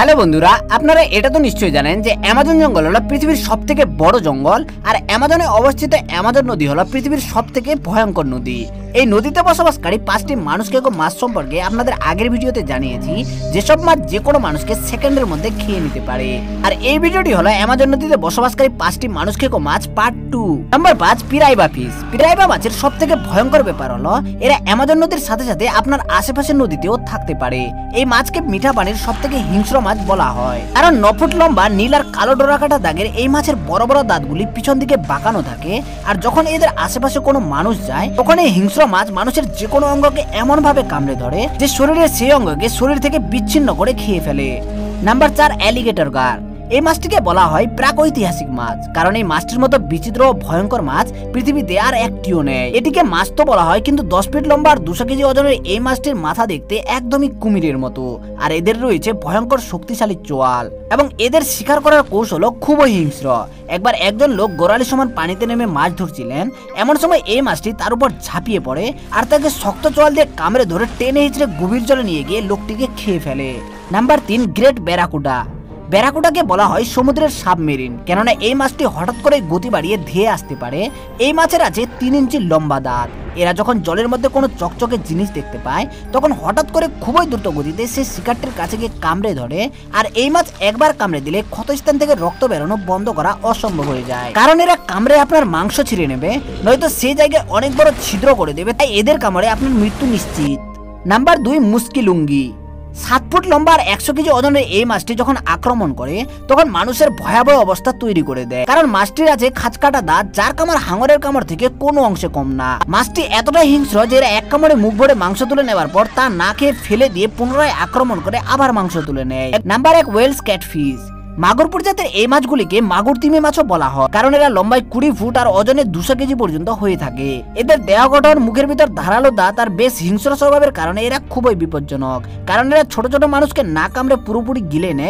Hello বন্ধুরা, আপনারা এটা তো নিশ্চয়ই জানেন যে অ্যামাজন জঙ্গল হলো পৃথিবীর সব থেকে বড় জঙ্গল, আর অ্যামাজনে অবস্থিত অ্যামাজন নদী হলো পৃথিবীর সব থেকে ভয়ঙ্কর নদী। এই নদীতে বসবাসকারী পাঁচটি মানুষকে মাছ সম্পর্কে আপনাদের আগের ভিডিওতে জানিয়েছি, যেসব মাছ যে কোনো মানুষকে সেকেন্ডের মধ্যে খেয়ে নিতে পারে। আর এই ভিডিওটি হলো অ্যামাজন নদীতে বসবাসকারী পাঁচটি মানুষ খেকো মাছ পার্ট টু নাম্বার পাঁচ, পিরাইবা ফিস পিরাইবা মাছের সব থেকে ভয়ঙ্কর ব্যাপার হলো, এরা অ্যামাজন নদীর সাথে সাথে আপনার আশেপাশের নদীতেও থাকতে পারে। এই মাছকে মিঠা পানির সব থেকে হিংস্র মাছ বলা হয়। কারণ ন ফুট লম্বা, নীল আর কালো ডোরা কাটা দাগের এই মাছের বড় বড় দাঁতগুলি পিছন দিকে বাঁকানো থাকে আর যখন এদের আশেপাশে কোনো মানুষ যায় তখন এই হিংস্র মাছ মানুষের যে কোনো অঙ্গকে এমন ভাবে কামড়ে ধরে যে শরীরের সেই অঙ্গকে শরীর থেকে বিচ্ছিন্ন করে খেয়ে ফেলে। নাম্বার চার, অ্যালিগেটর গার এই মাছটিকে বলা হয় প্রাগৈতিহাসিক মাছ, কারণ এই মাছটির মতো বিচিত্র ও ভয়ঙ্কর মাছ পৃথিবীতে আর একটিও নেই। এটিকে মাছ তো বলা হয়, কিন্তু দশ ফিট লম্বা আর দুশো কেজি ওজনের এই মাছটির মাথা দেখতে একদমই কুমিরের মতো। আর এদের রয়েছে ভয়ঙ্কর শক্তিশালী চোয়াল, এবং এদের শিকার করার কৌশলও খুবই হিংস্র। একবার একজন লোক গোড়ালি সমান পানিতে নেমে মাছ ধরছিলেন, এমন সময় এই মাছটি তার উপর ঝাঁপিয়ে পড়ে আর তাকে শক্ত চোয়াল দিয়ে কামড়ে ধরে টেনে হিচড়ে গভীর জলে নিয়ে গিয়ে লোকটিকে খেয়ে ফেলে। নাম্বার তিন, গ্রেট ব্যারাকুডা। ব্যারাকুটাকে বলা হয় সমুদ্রের সাবমেরিন। কেননা এই মাছটি হঠাৎ করে গতি বাড়িয়ে ধেয়ে আসতে পারে। এই মাছের আছে তিন ইঞ্চি লম্বা দাঁত। এরা যখন জলের মধ্যে কোনো চকচকে জিনিস দেখতে পায়, তখন হঠাৎ করে খুবই দ্রুত গতিতে সে শিকারটির কাছে গিয়ে কামড়ে ধরে আর এই মাছ একবার কামড়ে দিলে ক্ষতস্থান থেকে রক্ত বেরোনো বন্ধ করা অসম্ভব হয়ে যায়। কারণ এরা কামড়ে আপনার মাংস ছিঁড়ে নেবে, নয়তো সেই জায়গায় অনেক বড় ছিদ্র করে দেবে, তাই এদের কামড়ে আপনার মৃত্যু নিশ্চিত। নাম্বার দুই মুস্কিলুঙ্গি সাত ফুট লম্বা আর একশো কেজি ওজনের এই মাছটি যখন আক্রমণ করে, তখন মানুষের ভয়াবহ অবস্থা তৈরি করে দেয়। কারণ মাছটির আছে খাঁচকাটা দাঁত, যার কামড় হাঙরের কামড় থেকে কোনো অংশে কম না। মাছটি এতটাই হিংস্র যে এরা এক কামড়ে মুখ ভরে মাংস তুলে নেওয়ার পর তা না খেয়ে ফেলে দিয়ে পুনরায় আক্রমণ করে আবার মাংস তুলে নেয়। নাম্বার এক ওয়েলস ক্যাটফিশ। মাগুর প্রজাতির এই মাছগুলিকে মাগুর তিমি মাছও বলা হয়, কারণ এরা লম্বায় কুড়ি ফুট আর ওজনে দুশো কেজি পর্যন্ত হয়ে থাকে। এদের দেহ গঠন, মুখের ভিতর ধারালো দাঁত আর বেশ হিংস্র স্বভাবের কারণে এরা খুবই বিপজ্জনক, কারণ এরা ছোট ছোট মানুষকে না কামড়ে পুরোপুরি গিলে নেয়